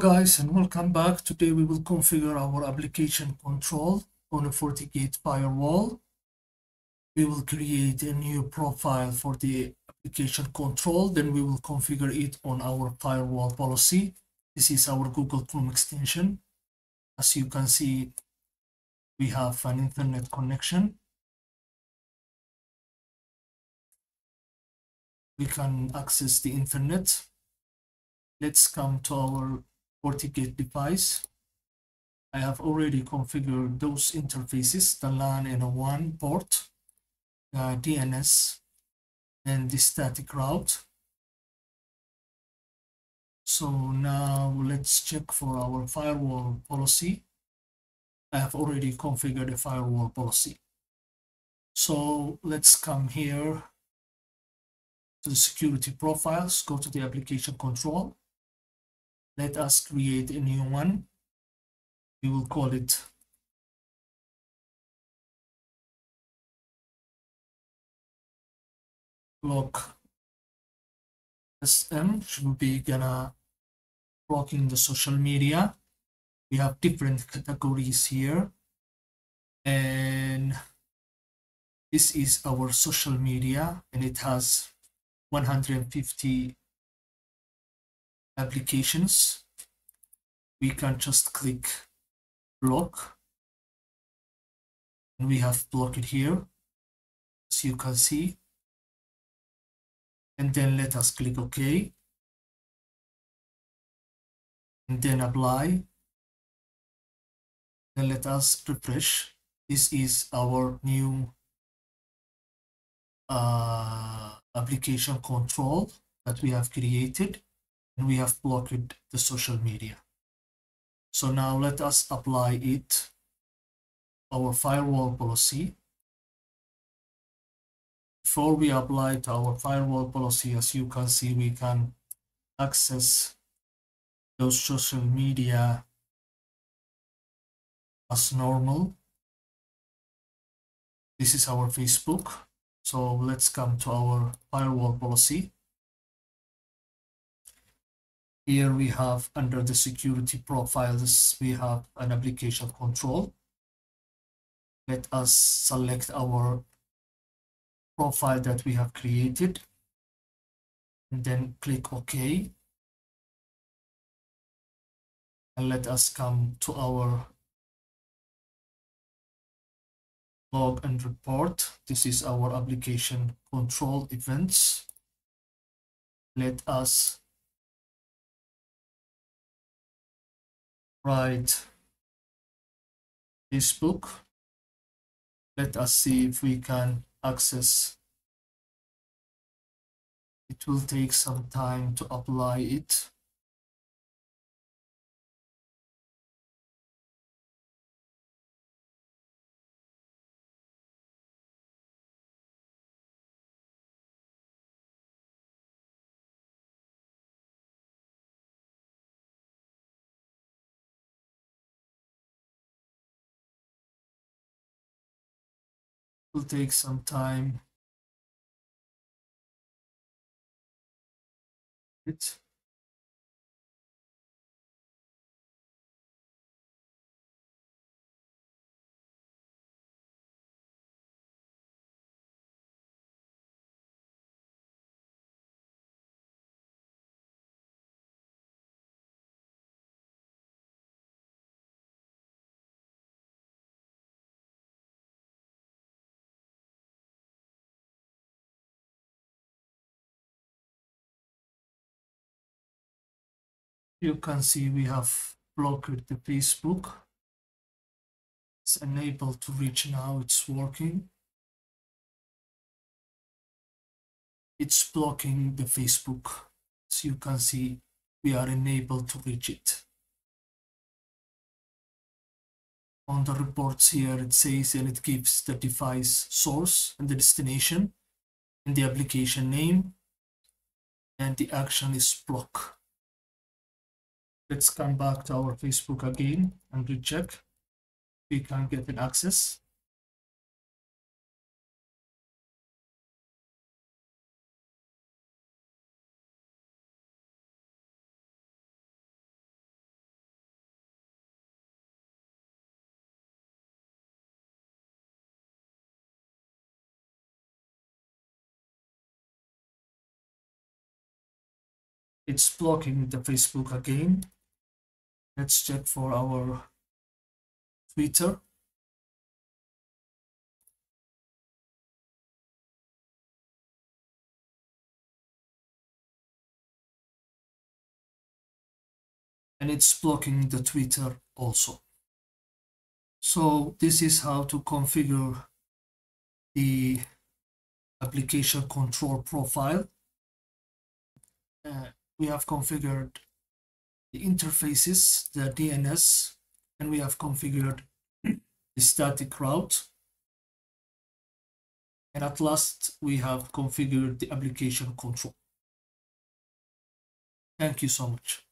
guys and welcome back. Today we will configure our application control on a FortiGate firewall. We will create a new profile for the application control. Then we will configure it on our firewall policy. This is our Google Chrome extension. As you can see, we have an internet connection. We can access the internet let's come to our FortiGate device. I have already configured those interfaces, the LAN and a WAN port, the DNS, and the static route. So now let's check for our firewall policy. I have already configured a firewall policy. So let's come here to the security profiles, go to the application control, let us create a new one. We will call it block sm should be gonna blocking the social media. We have different categories here. And this is our social media and it has 150 applications, we can just click block. And we have blocked it here as you can see. And then let us click OK. And then apply. Then let us refresh. This is our new uh, application control that we have created and we have blocked the social media. So now let us apply it, our firewall policy. Before we apply to our firewall policy, as you can see, we can access those social media as normal. This is our Facebook. So let's come to our firewall policy. Here we have under the security profiles, we have an application control. Let us select our profile that we have created and then click OK. And let us come to our log and report. This is our application control events. Let us write this book. Let us see if we can access. It will take some time to apply it. Will take some time. It you can see we have blocked the Facebook. It's enabled to reach now, it's working. It's blocking the Facebook. So you can see, we are enabled to reach it. On the reports here, it says and it gives the device source and the destination and the application name and the action is block let's come back to our Facebook again and recheck. we can get an access it's blocking the Facebook again let's check for our Twitter and it's blocking the Twitter also. So this is how to configure the application control profile. Uh, we have configured the interfaces, the DNS, and we have configured the static route. And at last, we have configured the application control. Thank you so much.